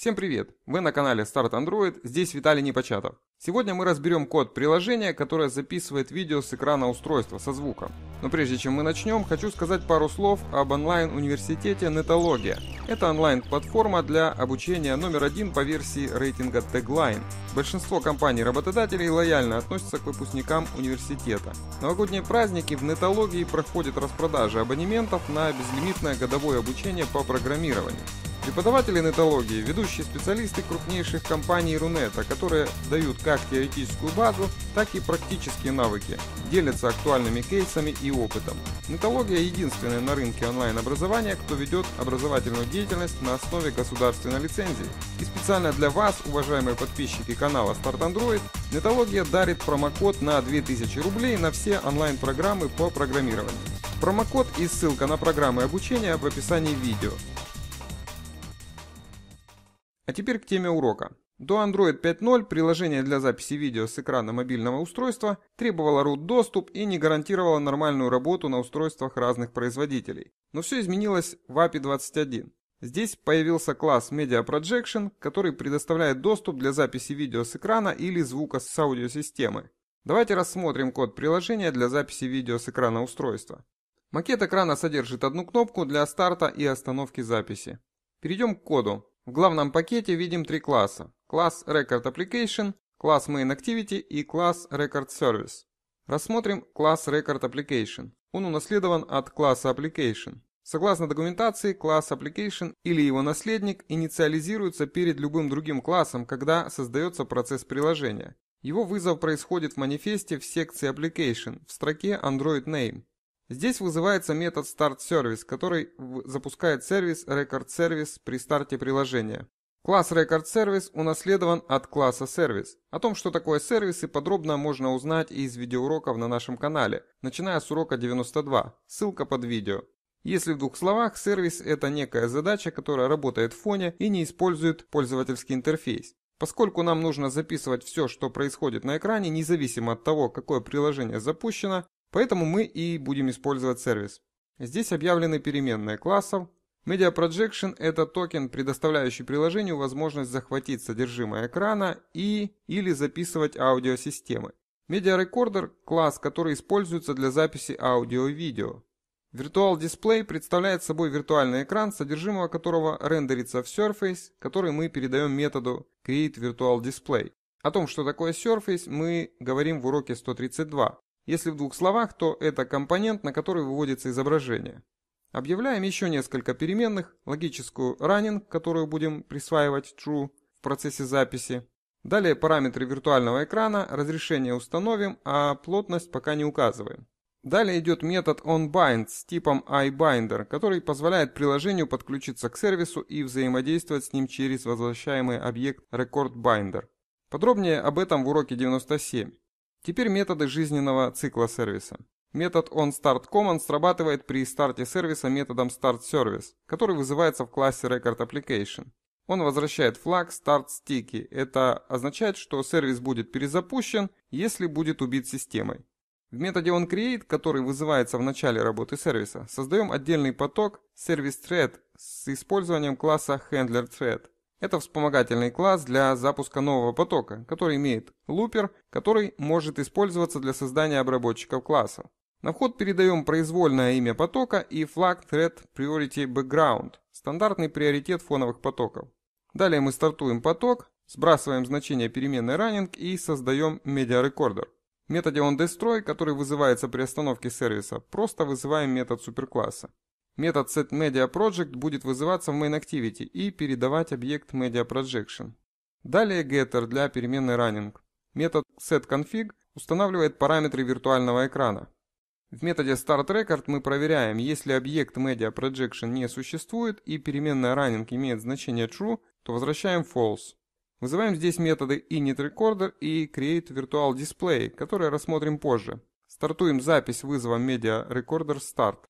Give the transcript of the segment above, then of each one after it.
Всем привет! Вы на канале Start Android, здесь Виталий Непочатов. Сегодня мы разберем код приложения, которое записывает видео с экрана устройства со звуком. Но прежде чем мы начнем, хочу сказать пару слов об онлайн-университете Netologia. Это онлайн-платформа для обучения номер один по версии рейтинга Tagline. Большинство компаний-работодателей лояльно относятся к выпускникам университета. Новогодние праздники в Netology проходят распродажи абонементов на безлимитное годовое обучение по программированию. Преподаватели нетологии – ведущие специалисты крупнейших компаний Рунета, которые дают как теоретическую базу, так и практические навыки, делятся актуальными кейсами и опытом. Нетология – единственная на рынке онлайн-образования, кто ведет образовательную деятельность на основе государственной лицензии. И специально для вас, уважаемые подписчики канала Start Android, Нетология дарит промокод на 2000 рублей на все онлайн-программы по программированию. Промокод и ссылка на программы обучения в описании видео. А теперь к теме урока. До Android 5.0 приложение для записи видео с экрана мобильного устройства требовало root доступ и не гарантировало нормальную работу на устройствах разных производителей. Но все изменилось в API 21. Здесь появился класс Media Projection, который предоставляет доступ для записи видео с экрана или звука с аудиосистемы. Давайте рассмотрим код приложения для записи видео с экрана устройства. Макет экрана содержит одну кнопку для старта и остановки записи. Перейдем к коду. В главном пакете видим три класса. Класс Record Application, класс Main Activity и класс Record Service. Рассмотрим класс Record Application. Он унаследован от класса Application. Согласно документации, класс Application или его наследник инициализируется перед любым другим классом, когда создается процесс приложения. Его вызов происходит в манифесте в секции Application в строке Android Name. Здесь вызывается метод StartService, который запускает сервис RecordService при старте приложения. Класс RecordService унаследован от класса Service. О том, что такое сервисы, подробно можно узнать из видеоуроков на нашем канале, начиная с урока 92, ссылка под видео. Если в двух словах, сервис – это некая задача, которая работает в фоне и не использует пользовательский интерфейс. Поскольку нам нужно записывать все, что происходит на экране, независимо от того, какое приложение запущено, Поэтому мы и будем использовать сервис. Здесь объявлены переменные классов. Media Projection – это токен, предоставляющий приложению возможность захватить содержимое экрана и или записывать аудиосистемы. Media Recorder – класс, который используется для записи аудио и видео. Virtual Display представляет собой виртуальный экран, содержимое которого рендерится в Surface, который мы передаем методу createVirtualDisplay. О том, что такое Surface, мы говорим в уроке 132. Если в двух словах, то это компонент, на который выводится изображение. Объявляем еще несколько переменных, логическую running, которую будем присваивать true в процессе записи. Далее параметры виртуального экрана, разрешение установим, а плотность пока не указываем. Далее идет метод onBind с типом iBinder, который позволяет приложению подключиться к сервису и взаимодействовать с ним через возвращаемый объект RecordBinder. Подробнее об этом в уроке 97. Теперь методы жизненного цикла сервиса. Метод onStartCommand срабатывает при старте сервиса методом startService, который вызывается в классе RecordApplication. Он возвращает флаг startSticky. Это означает, что сервис будет перезапущен, если будет убит системой. В методе onCreate, который вызывается в начале работы сервиса, создаем отдельный поток ServiceThread с использованием класса HandlerThread. Это вспомогательный класс для запуска нового потока, который имеет лупер, который может использоваться для создания обработчиков классов. На вход передаем произвольное имя потока и флаг Thread Priority Background, стандартный приоритет фоновых потоков. Далее мы стартуем поток, сбрасываем значение переменной running и создаем медиарекордер. В методе onDestroy, который вызывается при остановке сервиса, просто вызываем метод суперкласса. Метод setMediaProject будет вызываться в MainActivity и передавать объект MediaProjection. Далее getter для переменной running. Метод setConfig устанавливает параметры виртуального экрана. В методе startRecord мы проверяем, если объект MediaProjection не существует и переменная running имеет значение true, то возвращаем false. Вызываем здесь методы initRecorder и createVirtualDisplay, которые рассмотрим позже. Стартуем запись вызовом MediaRecorderStart.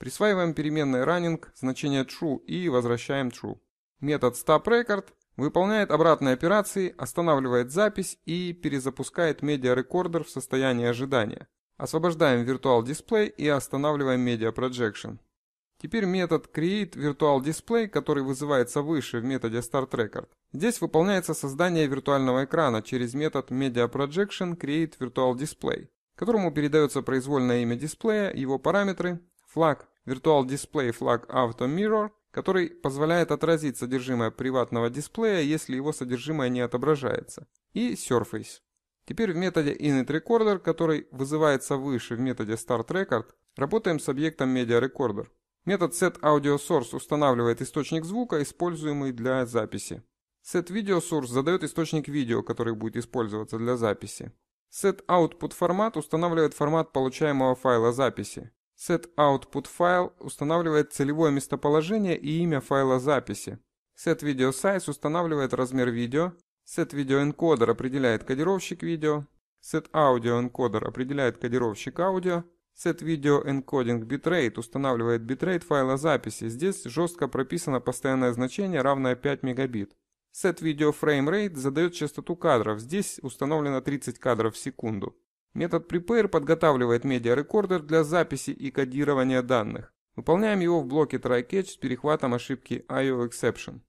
Присваиваем переменной running значение true и возвращаем true. Метод stopRecord выполняет обратные операции, останавливает запись и перезапускает медиарекордер в состоянии ожидания. Освобождаем Virtual Display и останавливаем Media Projection. Теперь метод create virtual display, который вызывается выше в методе startRecord. Здесь выполняется создание виртуального экрана через метод media projection create которому передается произвольное имя дисплея, его параметры, флаг virtual display flag auto mirror, который позволяет отразить содержимое приватного дисплея, если его содержимое не отображается, и surface. Теперь в методе initRecorder, который вызывается выше в методе startRecord, работаем с объектом MediaRecorder. Метод setAudioSource устанавливает источник звука, используемый для записи. SetVideoSource задает источник видео, который будет использоваться для записи. SetOutputFormat устанавливает формат получаемого файла записи. SetOutputFile устанавливает целевое местоположение и имя файла записи. SetVideoSize устанавливает размер видео. SetVideoEncoder определяет кодировщик видео. SetAudioEncoder определяет кодировщик аудио. Set Video Encoding Bitrate устанавливает битрейт файла записи. Здесь жестко прописано постоянное значение, равное 5 мегабит. Set Video Frame Rate задает частоту кадров. Здесь установлено 30 кадров в секунду. Метод Prepare подготавливает медиарекордер для записи и кодирования данных. Выполняем его в блоке try-catch с перехватом ошибки IOException.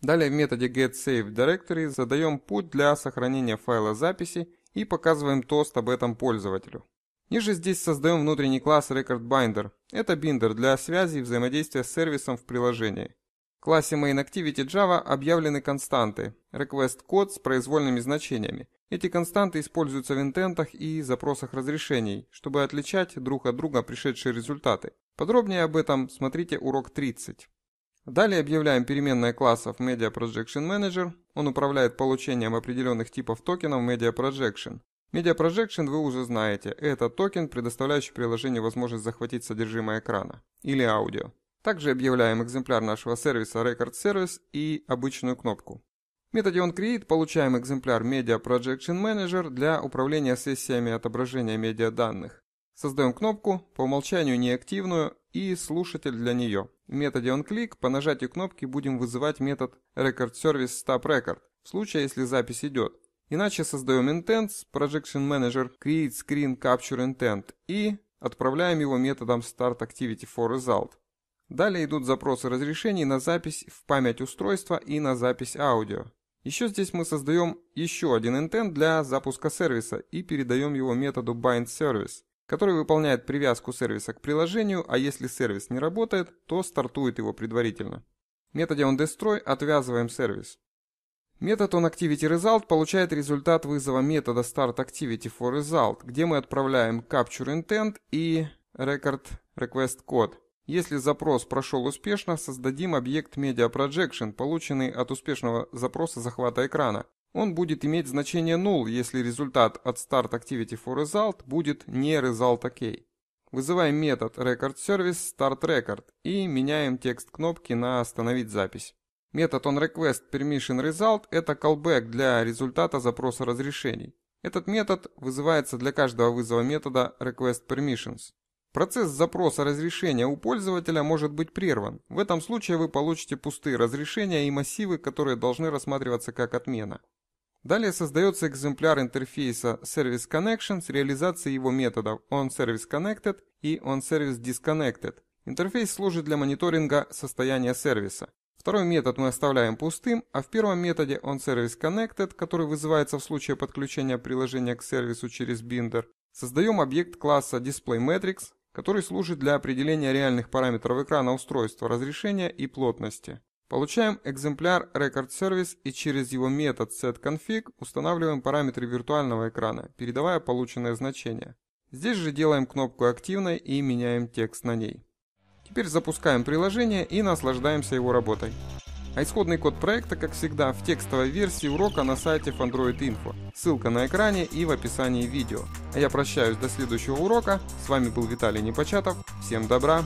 Далее в методе getSaveDirectory задаем путь для сохранения файла записи и показываем тост об этом пользователю. Ниже здесь создаем внутренний класс RecordBinder. Это биндер для связи и взаимодействия с сервисом в приложении. В классе MainActivity Java объявлены константы request код с произвольными значениями. Эти константы используются в интентах и запросах разрешений, чтобы отличать друг от друга пришедшие результаты. Подробнее об этом смотрите урок 30. Далее объявляем переменные классов Media Projection Manager. Он управляет получением определенных типов токенов Media Projection. Media Projection вы уже знаете. Это токен, предоставляющий приложению возможность захватить содержимое экрана или аудио. Также объявляем экземпляр нашего сервиса Record Service и обычную кнопку. В методе onCreate получаем экземпляр Media Projection Manager для управления сессиями отображения медиаданных. Создаем кнопку, по умолчанию неактивную, и слушатель для нее. В методе onClick по нажатию кнопки будем вызывать метод Record Service Stop Record, в случае, если запись идет. Иначе создаем intents, projection manager, create screen capture intent и отправляем его методом start activity for result. Далее идут запросы разрешений на запись в память устройства и на запись аудио. Еще здесь мы создаем еще один intent для запуска сервиса и передаем его методу bindService, который выполняет привязку сервиса к приложению, а если сервис не работает, то стартует его предварительно. В методе onDestroy отвязываем сервис. Метод onActivityResult получает результат вызова метода startActivityForResult, где мы отправляем CaptureIntent и RecordRequestCode. Если запрос прошел успешно, создадим объект MediaProjection, полученный от успешного запроса захвата экрана. Он будет иметь значение null, если результат от startActivityForResult будет не ResultOK. Вызываем метод RecordService и меняем текст кнопки на «Остановить запись». Метод onRequestPermissionResult – это callback для результата запроса разрешений. Этот метод вызывается для каждого вызова метода requestPermissions. Процесс запроса разрешения у пользователя может быть прерван. В этом случае вы получите пустые разрешения и массивы, которые должны рассматриваться как отмена. Далее создается экземпляр интерфейса ServiceConnection с реализацией его методов onServiceConnected и onServiceDisconnected. Интерфейс служит для мониторинга состояния сервиса. Второй метод мы оставляем пустым, а в первом методе onServiceConnected, который вызывается в случае подключения приложения к сервису через биндер, создаем объект класса DisplayMetrics, который служит для определения реальных параметров экрана устройства, разрешения и плотности. Получаем экземпляр Record Service и через его метод setConfig устанавливаем параметры виртуального экрана, передавая полученное значение. Здесь же делаем кнопку активной и меняем текст на ней. Теперь запускаем приложение и наслаждаемся его работой. А исходный код проекта, как всегда, в текстовой версии урока на сайте Android Info. Ссылка на экране и в описании видео. А я прощаюсь до следующего урока. С вами был Виталий Непочатов. Всем добра,